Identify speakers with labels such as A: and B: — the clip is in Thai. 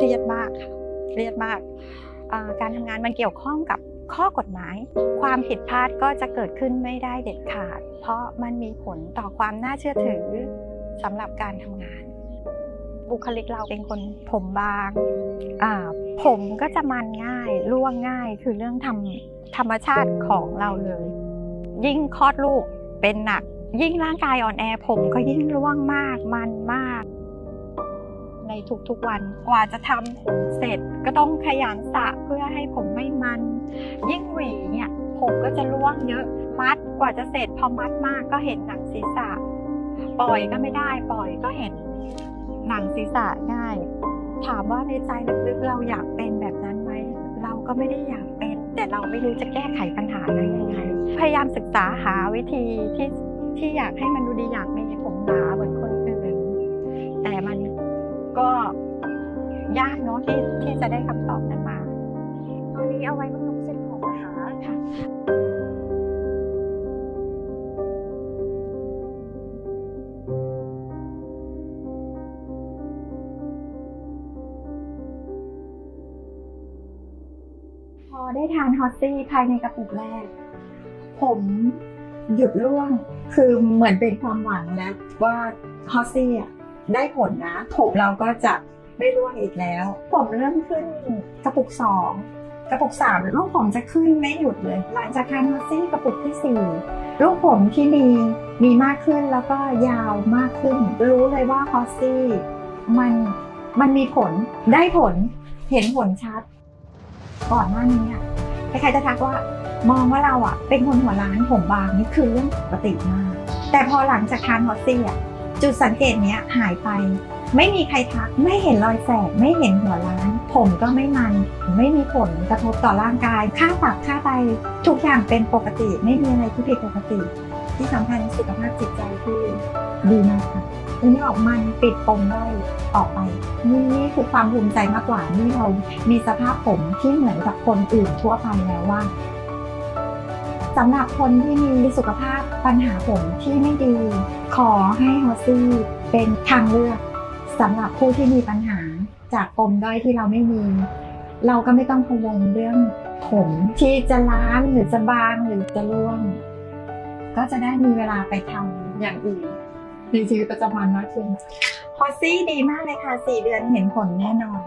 A: เครียดมากค่ะเครียดมาก การทำงานมันเกี่ยวข้องกับข้อกฎหมาย ความผิดพลาดก็จะเกิดขึ้นไม่ได้เด็ดขาด เพราะมันมีผลต่อความน่าเชื่อถือสำหรับการทำงาน บุคลิกเราเป็นคนผมบางผมก็จะมันง่ายร่วงง่ายคือเรื่องทำธรรมชาติของเราเลย ยิ่งคลอดลูกเป็นหนัก ยิ่งร่างกายอ่อนแอผมก็ยิ่งร่วงมากมันมาก ในทุกๆวัน กว่าจะทำผมเสร็จก็ต้องขยันสระเพื่อให้ผมไม่มัน ยิ่งหวีเนี่ยผมก็จะร่วงเยอะมัดกว่าจะเสร็จพอมัดมากก็เห็นหนังศีรษะ ปล่อยก็ไม่ได้ปล่อยก็เห็นหนังศีรษะง่าย ถามว่าในใจลึกๆเราอยากเป็นแบบนั้นไหมเราก็ไม่ได้อยากเป็น แต่เราไม่รู้จะแก้ไขปัญหานั้นยังไง พยายามศึกษาหาวิธีที่ที่อยากให้มันดูดีอยากมีผม ที่ที่จะได้คำตอบนั้นมา
B: ตอนนี้เอาไว้บำรุงเส้นผมนะคะค่ะ
A: พอได้ทานฮอตซี่ภายในกระปุกแรก ผมหยุดร่วงคือเหมือนเป็นความหวังแล้วว่าฮอตซี่อะได้ผลนะ ผมเราก็จะ ไม่ร่วงอีกแล้ว ผมเริ่มขึ้นกระปุกสองกระปุกสามลูกผมจะขึ้นไม่หยุดเลย หลังจากทานฮอซี่กระปุกที่สี่ลูกผมที่มีมีมากขึ้นแล้วก็ยาวมากขึ้น รู้เลยว่าฮอซี่มันมันมีผลได้ผลเห็นผลชัด ก่อนหน้านี้ใครๆจะทักว่ามองว่าเราอะเป็นคนหัวล้านผมบางนี่คือเรื่องปกติมาก แต่พอหลังจากทานฮอซี่อะจุดสังเกตเนี้ยหายไป ไม่มีใครทัก ไม่เห็นรอยแสบไม่เห็นหัวล้าน ผมก็ไม่มัน ไม่มีผลกระทบต่อร่างกาย ค่าตับค่าไตทุกอย่างเป็นปกติ ไม่มีอะไรที่ผิดปกติ ที่สำคัญสุขภาพจิตใจที่ดีมากค่ะนี่ออกมันปิดปมได้ออกไปนี่นี่คือความภูมิใจมากกว่านี่เรามีสภาพผมที่เหมือนกับคนอื่นทั่วไปแล้วว่าสำหรับคนที่มีสุขภาพปัญหาผมที่ไม่ดี ขอให้ฮอซี่เป็นทางเลือก สำหรับผู้ที่มีปัญหาจากปมด้อยที่เราไม่มี เราก็ไม่ต้องพังเรื่องผมที่จะล้านหรือจะบางหรือจะร่วง ก็จะได้มีเวลาไปทำอย่างอื่นในชีวิตประจำวันมากขึ้นพอซี่ดีมากเลยค่ะสี่เดือนเห็นผลแน่นอน